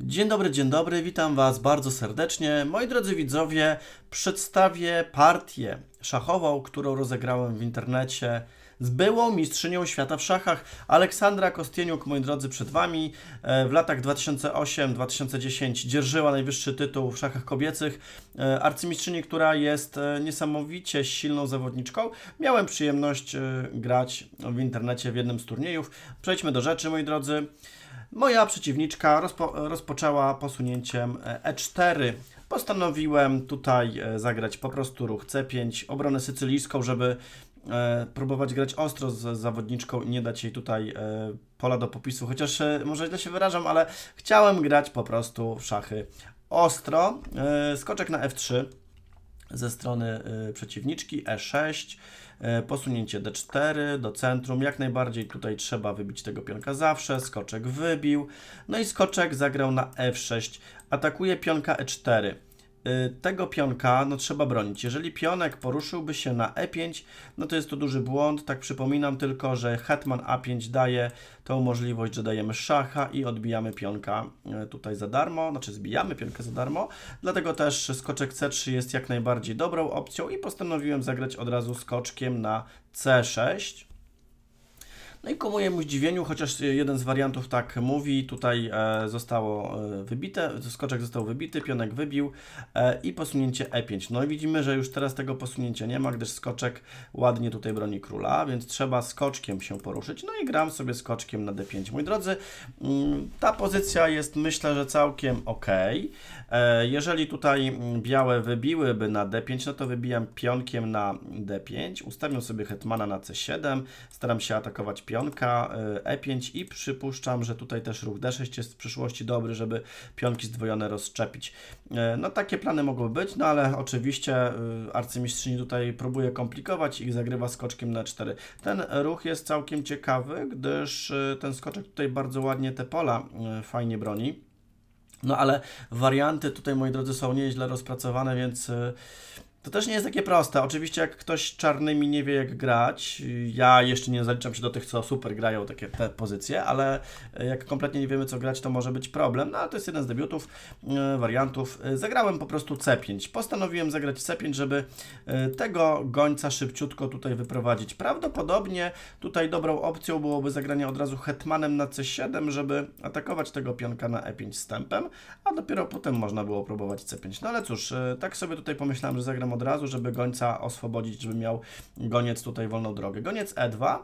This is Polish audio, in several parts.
Dzień dobry, dzień dobry, witam Was bardzo serdecznie. Moi drodzy widzowie, przedstawię partię szachową, którą rozegrałem w internecie z byłą mistrzynią świata w szachach. Aleksandra Kostieniuk, moi drodzy, przed Wami. E, w latach 2008-2010 dzierżyła najwyższy tytuł w szachach kobiecych. E, arcymistrzyni, która jest e, niesamowicie silną zawodniczką. Miałem przyjemność grać w internecie w jednym z turniejów. Przejdźmy do rzeczy, moi drodzy. Moja przeciwniczka rozpo rozpoczęła posunięciem E4. Postanowiłem tutaj zagrać po prostu ruch C5, obronę sycylijską, żeby e, próbować grać ostro z zawodniczką i nie dać jej tutaj e, pola do popisu, chociaż e, może źle się wyrażam, ale chciałem grać po prostu w szachy ostro. Skoczek na F3 ze strony przeciwniczki, E6, e, posunięcie D4 do centrum, jak najbardziej tutaj trzeba wybić tego pionka zawsze, skoczek wybił, no i skoczek zagrał na F6, atakuje pionka E4. Y, tego pionka no, trzeba bronić. Jeżeli pionek poruszyłby się na E5, no to jest to duży błąd. Tak przypominam tylko, że hetman A5 daje tą możliwość, że dajemy szacha i odbijamy pionka y, tutaj za darmo, znaczy zbijamy pionkę za darmo. Dlatego też skoczek C3 jest jak najbardziej dobrą opcją i postanowiłem zagrać od razu skoczkiem na C6. No i ku mojemu zdziwieniu, chociaż jeden z wariantów tak mówi, tutaj e, zostało e, wybite, skoczek został wybity, pionek wybił e, i posunięcie E5. No i widzimy, że już teraz tego posunięcia nie ma, gdyż skoczek ładnie tutaj broni króla, więc trzeba skoczkiem się poruszyć. No i gram sobie skoczkiem na D5. Moi drodzy, mm, ta pozycja jest myślę, że całkiem ok. Jeżeli tutaj mm, białe wybiłyby na D5, no to wybijam pionkiem na D5, ustawiam sobie hetmana na C7, staram się atakować pionka E5 e i przypuszczam, że tutaj też ruch D6 jest w przyszłości dobry, żeby pionki zdwojone rozszczepić. E, no takie plany mogły być, no ale oczywiście e, arcymistrzyni tutaj próbuje komplikować i zagrywa skoczkiem na 4. Ten ruch jest całkiem ciekawy, gdyż ten skoczek tutaj bardzo ładnie te pola fajnie broni. No ale warianty tutaj, moi drodzy, są nieźle rozpracowane, więc to też nie jest takie proste. Oczywiście, jak ktoś czarnymi nie wie, jak grać, ja jeszcze nie zaliczam się do tych, co super grają takie te pozycje, ale jak kompletnie nie wiemy, co grać, to może być problem. No ale to jest jeden z debiutów, e, wariantów. E, zagrałem po prostu C5. Postanowiłem zagrać C5, żeby e, tego gońca szybciutko tutaj wyprowadzić. Prawdopodobnie tutaj dobrą opcją byłoby zagranie od razu hetmanem na C7, żeby atakować tego pionka na E5 stępem, a dopiero potem można było próbować C5. No ale cóż, tak sobie tutaj pomyślałem, że zagram od razu, żeby gońca oswobodzić, żeby miał goniec tutaj wolną drogę. Goniec E2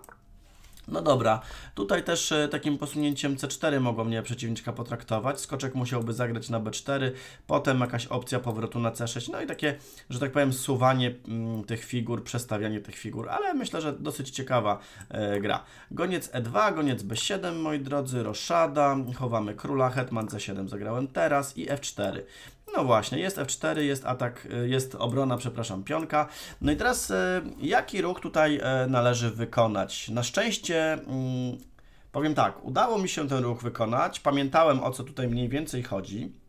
no dobra, tutaj też e, takim posunięciem C4 mogło mnie przeciwniczka potraktować. Skoczek musiałby zagrać na B4, potem jakaś opcja powrotu na C6, no i takie, że tak powiem, suwanie mm, tych figur, przestawianie tych figur, ale myślę, że dosyć ciekawa e, gra. Goniec E2, goniec B7, moi drodzy, roszada, chowamy króla, hetman C7 zagrałem teraz i F4. No właśnie, jest F4, jest atak, y, jest obrona, przepraszam, pionka. No i teraz y, jaki ruch tutaj y, należy wykonać? Na szczęście mm, powiem tak, udało mi się ten ruch wykonać. Pamiętałem o co tutaj mniej więcej chodzi.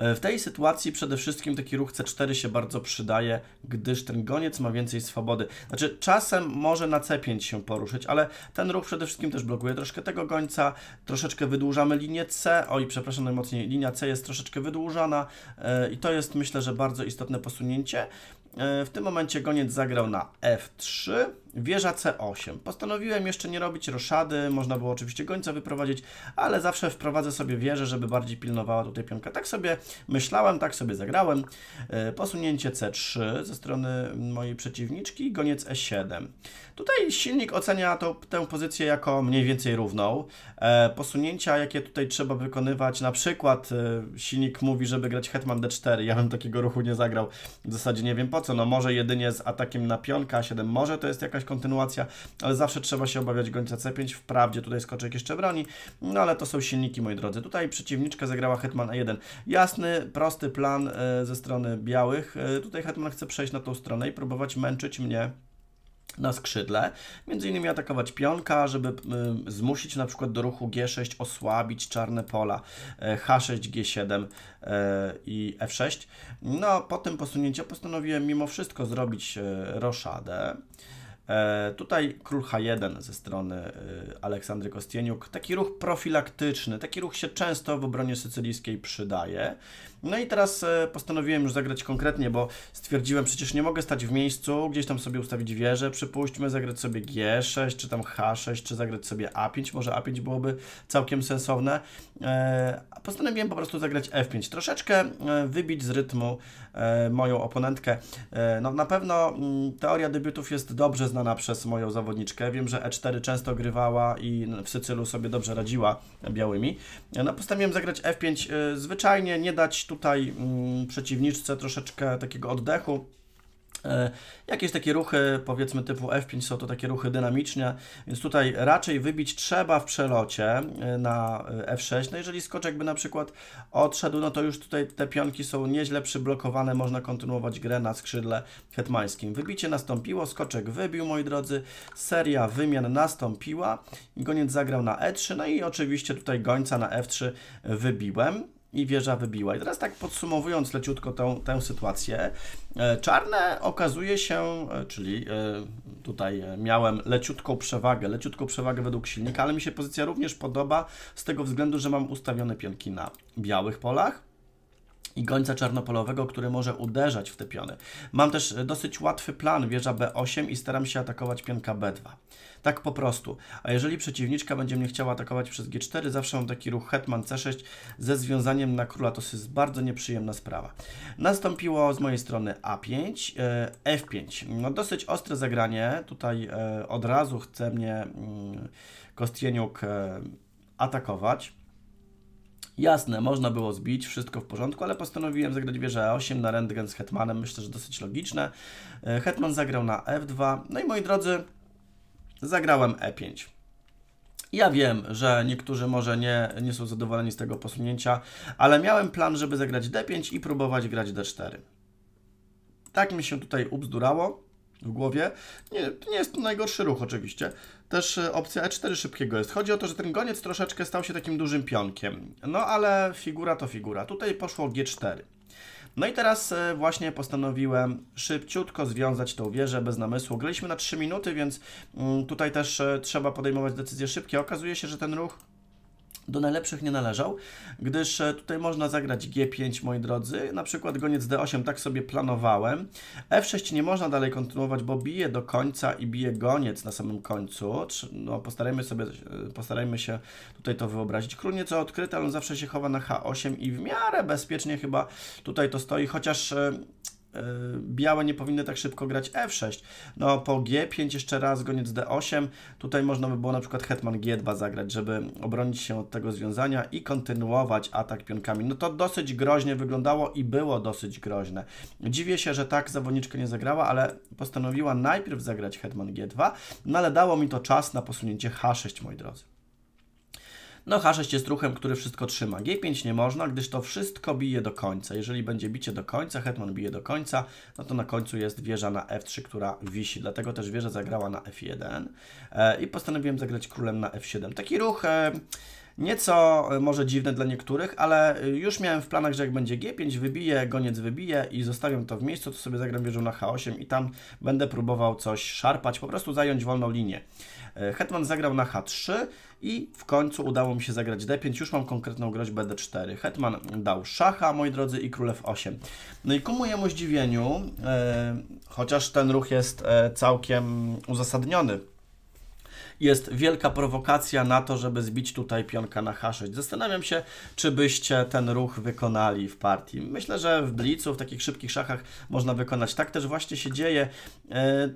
E, w tej sytuacji przede wszystkim taki ruch C4 się bardzo przydaje, gdyż ten goniec ma więcej swobody. Znaczy czasem może na C5 się poruszyć, ale ten ruch przede wszystkim też blokuje troszkę tego gońca, troszeczkę wydłużamy linię C, oj przepraszam najmocniej, linia C jest troszeczkę wydłużana e, i to jest myślę, że bardzo istotne posunięcie. E, w tym momencie goniec zagrał na F3, wieża C8. Postanowiłem jeszcze nie robić roszady, można było oczywiście gońca wyprowadzić, ale zawsze wprowadzę sobie wieżę, żeby bardziej pilnowała tutaj pionka. Tak sobie myślałem, tak sobie zagrałem. E, posunięcie C3 ze strony mojej przeciwniczki, goniec E7. Tutaj silnik ocenia to, tę pozycję jako mniej więcej równą. E, posunięcia, jakie tutaj trzeba wykonywać, na przykład silnik mówi, żeby grać hetman D4, ja bym takiego ruchu nie zagrał, w zasadzie nie wiem po co, no może jedynie z atakiem na pionka 7 może to jest jakaś kontynuacja, ale zawsze trzeba się obawiać gońca C5, wprawdzie tutaj skoczek jeszcze broni, no ale to są silniki, moi drodzy. Tutaj przeciwniczka zagrała hetman E1. Jasny, prosty plan e, ze strony białych. E, tutaj hetman chce przejść na tą stronę i próbować męczyć mnie na skrzydle, między innymi atakować pionka, żeby y, zmusić na przykład do ruchu G6, osłabić czarne pola H6, G7 y, i F6. No, po tym posunięciu postanowiłem mimo wszystko zrobić y, roszadę. E, tutaj król H1 ze strony e, Aleksandry Kostieniuk. Taki ruch profilaktyczny, taki ruch się często w obronie sycylijskiej przydaje. No i teraz e, postanowiłem już zagrać konkretnie, bo stwierdziłem, przecież nie mogę stać w miejscu, gdzieś tam sobie ustawić wieżę, przypuśćmy, zagrać sobie G6, czy tam H6, czy zagrać sobie A5, może A5 byłoby całkiem sensowne. Postanowiłem po prostu zagrać F5, troszeczkę wybić z rytmu moją oponentkę. No na pewno mm, teoria debiutów jest dobrze znana przez moją zawodniczkę. Wiem, że E4 często grywała i w Sycylu sobie dobrze radziła białymi. No postanowiłem zagrać F5 zwyczajnie, nie dać tutaj mm, przeciwniczce troszeczkę takiego oddechu. E, jakieś takie ruchy, powiedzmy typu F5 są to takie ruchy dynamiczne, więc tutaj raczej wybić trzeba w przelocie e, na e, F6. No jeżeli skoczek by na przykład odszedł, no to już tutaj te pionki są nieźle przyblokowane, można kontynuować grę na skrzydle hetmańskim. Wybicie nastąpiło, skoczek wybił, moi drodzy, seria wymian nastąpiła, goniec zagrał na E3, no i oczywiście tutaj gońca na F3 wybiłem i wieża wybiła. I teraz tak podsumowując leciutko tę, tę sytuację, e, czarne okazuje się, e, czyli e, tutaj miałem leciutką przewagę, leciutką przewagę według silnika, ale mi się pozycja również podoba z tego względu, że mam ustawione pionki na białych polach, i gońca czarnopolowego, który może uderzać w te piony. Mam też dosyć łatwy plan, wieża B8 i staram się atakować pionka B2. Tak po prostu. A jeżeli przeciwniczka będzie mnie chciała atakować przez G4, zawsze mam taki ruch hetman C6 ze związaniem na króla. To jest bardzo nieprzyjemna sprawa. Nastąpiło z mojej strony A5, e, F5. No dosyć ostre zagranie. Tutaj e, od razu chce mnie mm, Kostieniuk e, atakować. Jasne, można było zbić, wszystko w porządku, ale postanowiłem zagrać wieżę A8 na rentgen z hetmanem, myślę, że dosyć logiczne. Hetman zagrał na F2, no i moi drodzy, zagrałem E5. Ja wiem, że niektórzy może nie, nie są zadowoleni z tego posunięcia, ale miałem plan, żeby zagrać D5 i próbować grać D4. Tak mi się tutaj ubzdurało w głowie. Nie, nie jest to najgorszy ruch oczywiście. Też e, opcja E4 szybkiego jest. Chodzi o to, że ten goniec troszeczkę stał się takim dużym pionkiem. No ale figura to figura. Tutaj poszło G4. No i teraz e, właśnie postanowiłem szybciutko związać tą wieżę bez namysłu. Graliśmy na 3 minuty, więc mm, tutaj też e, trzeba podejmować decyzje szybkie. Okazuje się, że ten ruch do najlepszych nie należał, gdyż e, tutaj można zagrać G5, moi drodzy, na przykład goniec D8, tak sobie planowałem. F6 nie można dalej kontynuować, bo bije do końca i bije goniec na samym końcu. No, postarajmy, sobie, e, postarajmy się tutaj to wyobrazić. Król nieco odkryty, ale on zawsze się chowa na H8 i w miarę bezpiecznie chyba tutaj to stoi, chociaż e, białe nie powinny tak szybko grać F6. No po G5 jeszcze raz goniec D8. Tutaj można by było na przykład hetman G2 zagrać, żeby obronić się od tego związania i kontynuować atak pionkami. No to dosyć groźnie wyglądało i było dosyć groźne. Dziwię się, że tak zawodniczka nie zagrała, ale postanowiła najpierw zagrać hetman G2, no ale dało mi to czas na posunięcie H6, moi drodzy. No H6 jest ruchem, który wszystko trzyma. G5 nie można, gdyż to wszystko bije do końca. Jeżeli będzie bicie do końca, hetman bije do końca, no to na końcu jest wieża na F3, która wisi. Dlatego też wieża zagrała na F1 e, i postanowiłem zagrać królem na F7. Taki ruch... Nieco e, może dziwne dla niektórych, ale e, już miałem w planach, że jak będzie G5, wybiję, goniec wybiję i zostawiam to w miejscu, to sobie zagram wieżą na H8 i tam będę próbował coś szarpać, po prostu zająć wolną linię. E, hetman zagrał na H3 i w końcu udało mi się zagrać D5. Już mam konkretną groźbę D4. Hetman dał szacha, moi drodzy, i królew 8. No i ku mojemu zdziwieniu, e, chociaż ten ruch jest e, całkiem uzasadniony, jest wielka prowokacja na to, żeby zbić tutaj pionka na H6. Zastanawiam się, czy byście ten ruch wykonali w partii. Myślę, że w blicu, w takich szybkich szachach można wykonać. Tak też właśnie się dzieje. E,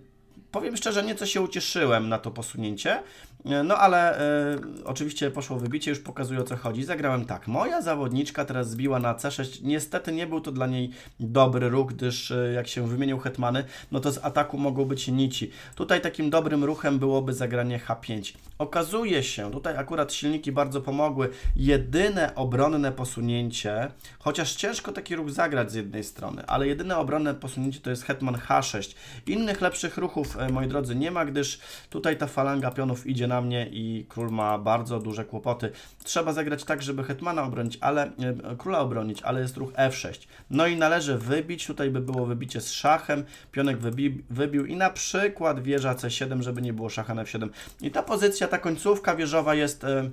powiem szczerze, nieco się ucieszyłem na to posunięcie, no ale e, oczywiście poszło wybicie, już pokazuję o co chodzi. Zagrałem tak. Moja zawodniczka teraz zbiła na C6. Niestety nie był to dla niej dobry ruch, gdyż e, jak się wymienił hetmany, no to z ataku mogą być nici. Tutaj takim dobrym ruchem byłoby zagranie H5. Okazuje się, tutaj akurat silniki bardzo pomogły, jedyne obronne posunięcie, chociaż ciężko taki ruch zagrać z jednej strony, ale jedyne obronne posunięcie to jest hetman H6. Innych lepszych ruchów, e, moi drodzy, nie ma, gdyż tutaj ta falanga pionów idzie na na mnie i król ma bardzo duże kłopoty. Trzeba zagrać tak, żeby hetmana obronić, ale e, króla obronić, ale jest ruch F6. No i należy wybić, tutaj by było wybicie z szachem, pionek wybi wybił i na przykład wieża C7, żeby nie było szacha na F7. I ta pozycja, ta końcówka wieżowa jest... E,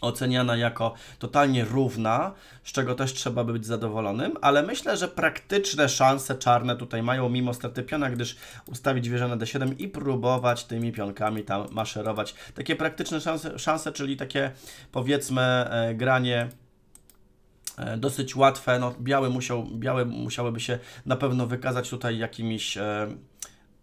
oceniana jako totalnie równa, z czego też trzeba być zadowolonym, ale myślę, że praktyczne szanse czarne tutaj mają mimo straty piona, gdyż ustawić wieżę na d7 i próbować tymi pionkami tam maszerować. Takie praktyczne szanse, szanse czyli takie powiedzmy e, granie e, dosyć łatwe. No, białe, musiał, białe musiałyby się na pewno wykazać tutaj jakimiś e,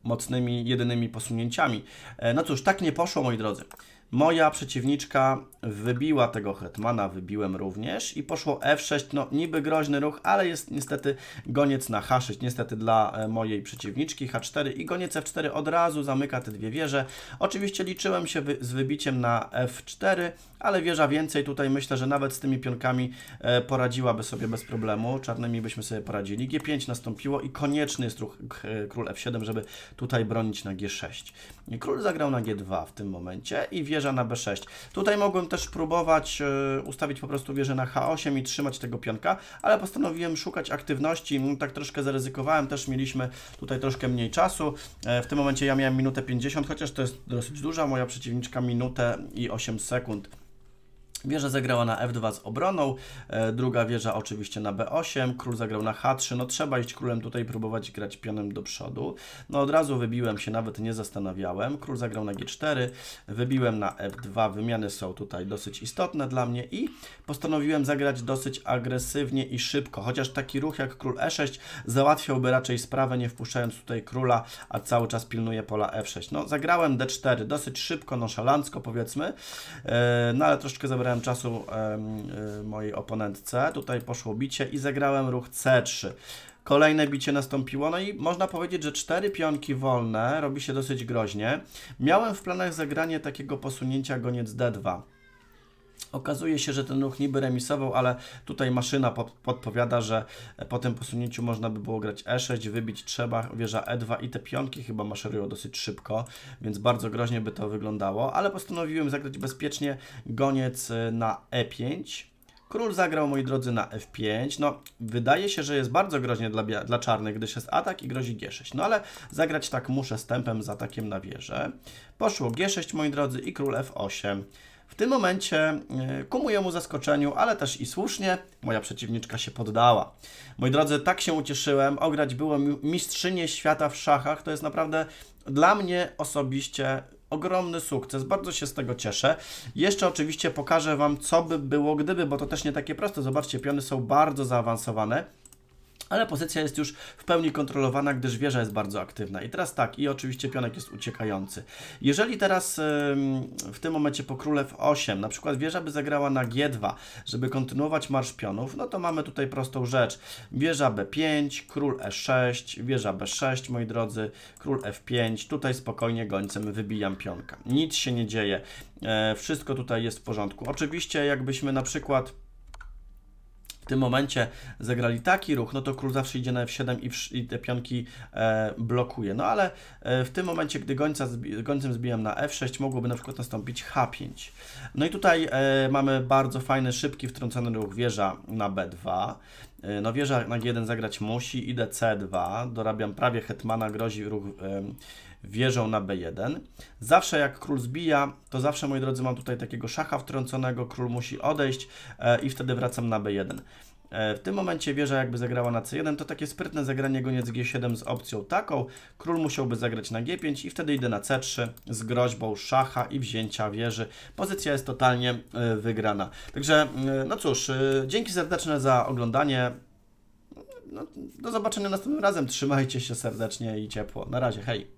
mocnymi, jedynymi posunięciami. E, no cóż, tak nie poszło, moi drodzy. Moja przeciwniczka wybiła tego hetmana, wybiłem również i poszło f6, no niby groźny ruch, ale jest niestety goniec na h6, niestety dla e, mojej przeciwniczki h4 i goniec f4 od razu zamyka te dwie wieże. Oczywiście liczyłem się z wybiciem na f4, ale wieża więcej, tutaj myślę, że nawet z tymi pionkami e, poradziłaby sobie bez problemu, czarnymi byśmy sobie poradzili. G5 nastąpiło i konieczny jest ruch e, król f7, żeby tutaj bronić na g6. Król zagrał na g2 w tym momencie i wieża na b6. Tutaj mogłem też próbować e, ustawić po prostu wieżę na h8 i trzymać tego pionka, ale postanowiłem szukać aktywności, no, tak troszkę zaryzykowałem, też mieliśmy tutaj troszkę mniej czasu. W tym momencie ja miałem minutę 50, chociaż to jest dosyć duża, moja przeciwniczka minutę i 8 sekund. Wieża zagrała na F2 z obroną, e, druga wieża oczywiście na B8, król zagrał na H3, no trzeba iść królem tutaj próbować grać pionem do przodu. No od razu wybiłem się, nawet nie zastanawiałem, król zagrał na G4, wybiłem na F2, wymiany są tutaj dosyć istotne dla mnie i postanowiłem zagrać dosyć agresywnie i szybko, chociaż taki ruch jak król E6 załatwiałby raczej sprawę, nie wpuszczając tutaj króla, a cały czas pilnuje pola F6. No zagrałem D4 dosyć szybko, nonszalancko powiedzmy, e, no ale troszeczkę zabrałem dałem czasu y, mojej oponentce. Tutaj poszło bicie i zagrałem ruch C3. Kolejne bicie nastąpiło, no i można powiedzieć, że cztery pionki wolne robi się dosyć groźnie. Miałem w planach zagranie takiego posunięcia goniec D2. Okazuje się, że ten ruch niby remisował, ale tutaj maszyna pod, podpowiada, że po tym posunięciu można by było grać E6, wybić trzeba, wieża E2 i te pionki chyba maszerują dosyć szybko, więc bardzo groźnie by to wyglądało, ale postanowiłem zagrać bezpiecznie goniec y, na E5. Król zagrał, moi drodzy, na F5. No, wydaje się, że jest bardzo groźnie dla, dla czarnych, gdyż jest atak i grozi G6. No, ale zagrać tak muszę z tempem z atakiem na wieżę. Poszło G6, moi drodzy, i król F8. W tym momencie e, ku mojemu zaskoczeniu, ale też i słusznie, moja przeciwniczka się poddała. Moi drodzy, tak się ucieszyłem. Ograć było mistrzynię świata w szachach. To jest naprawdę dla mnie osobiście ogromny sukces, bardzo się z tego cieszę. Jeszcze oczywiście pokażę Wam, co by było gdyby, bo to też nie takie proste. Zobaczcie, piony są bardzo zaawansowane ale pozycja jest już w pełni kontrolowana, gdyż wieża jest bardzo aktywna. I teraz tak, i oczywiście pionek jest uciekający. Jeżeli teraz w tym momencie po królew 8, na przykład wieża by zagrała na G2, żeby kontynuować marsz pionów, no to mamy tutaj prostą rzecz. Wieża B5, król E6, wieża B6, moi drodzy, król F5, tutaj spokojnie gońcem wybijam pionka. Nic się nie dzieje, e, wszystko tutaj jest w porządku. Oczywiście jakbyśmy na przykład w tym momencie zagrali taki ruch, no to król zawsze idzie na f7 i, w, i te pionki e, blokuje. No ale e, w tym momencie, gdy gońca zbi gońcem zbijam na f6, mogłoby na przykład nastąpić h5. No i tutaj e, mamy bardzo fajny, szybki, wtrącony ruch wieża na b2. E, no wieża na g1 zagrać musi, idę c2, dorabiam prawie hetmana, grozi ruch wieżą na b1. Zawsze jak król zbija, to zawsze, moi drodzy, mam tutaj takiego szacha wtrąconego, król musi odejść e, i wtedy wracam na b1. E, w tym momencie wieża jakby zagrała na c1, to takie sprytne zagranie goniec g7 z opcją taką. Król musiałby zagrać na g5 i wtedy idę na c3 z groźbą szacha i wzięcia wieży. Pozycja jest totalnie e, wygrana. Także, no cóż, dzięki serdeczne za oglądanie. No, do zobaczenia następnym razem. Trzymajcie się serdecznie i ciepło. Na razie, hej!